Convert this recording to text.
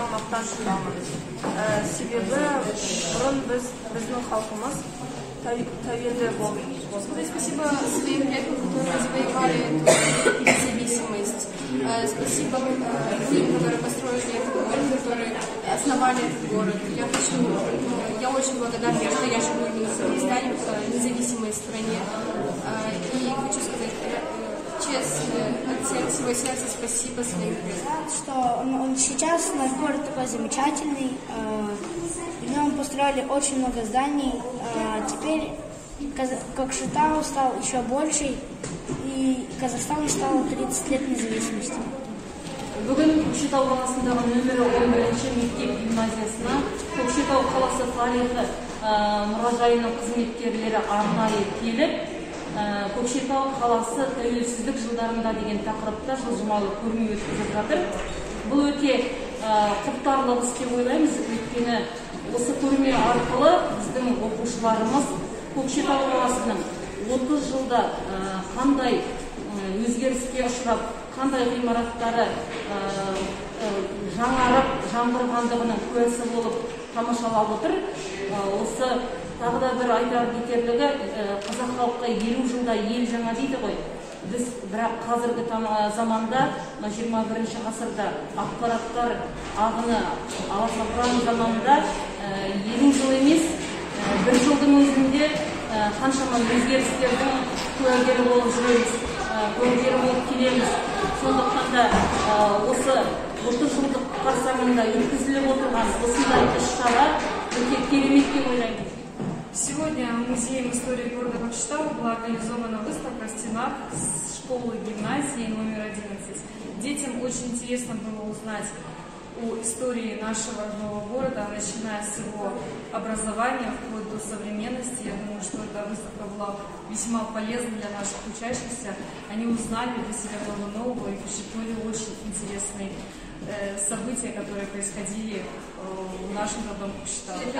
халқыма мақтаншылымын Ә, себебі бұрын біз біздің халқымыз тәу- тәуелді болды Сказать спасибо своим предкам, которые завоевали эту независимость. Э, Спасибо э, людям, которые построили этот город, которые основали этот город. Я хочу, э, я очень благодарна, что я живу в Казахстане, в независимой стране. Э, И хочу сказать э, честно, от всего всего сердца спасибо своим предкам. что он, он сейчас наш город такой замечательный. э, В нем построили очень много зданий. э, Теперь Каз- Кокшетау стал еще больше, и Казахстану стало 30 лет независимости. бүгін көкшетау қаласындағы нөмірі он бірінші мектеп гимназиясына көкшетау қаласы тарихы ә, мұражайының қызметкерлері арнайы келіп ә, көкшетау қаласы тәуелсіздік жылдарында деген тақырыпта жылжымалы көрме өткізіп жатыр. Бұл өте құптарлы іс деп ойлаймыз. Өйткені осы көрме арқылы біздің оқушыларымыз көкшетау қаласының 30 жылда қандай өзгеріске ұшырап қандай ғимараттары жаңарып жаңғырғандығының куәсі болып тамашалап отыр. Осы тағы да бір айтар кетерлігі қазақ халқы елу жылда ел жаңа дейді ғой. Біз бірақ қазіргі заманда мына жиырма бірінші ғасырда ақпараттар ағыны аласапыран заманда елу жыл емес бір жылдың өзінде қаншама өзгерістердің куәгері болып жүреміз куәгері болып келеміз. Сондықтан да осы отыз жылдық қарсаңында өткізіліп отырған осындай іс шара өте керемет деп ойлаймын. Музеем истории города Кокшетау была организована выставка в стенах школы гимназии номер 11. Детям очень интересно было узнать о истории нашего родного города, начиная с его образования вплоть до современности. Я думаю, что эта выставка была весьма полезна для наших учащихся. Они узнали для себя много нового и почерпнули очень интересные э, события, которые происходили э, в нашем родном рахмет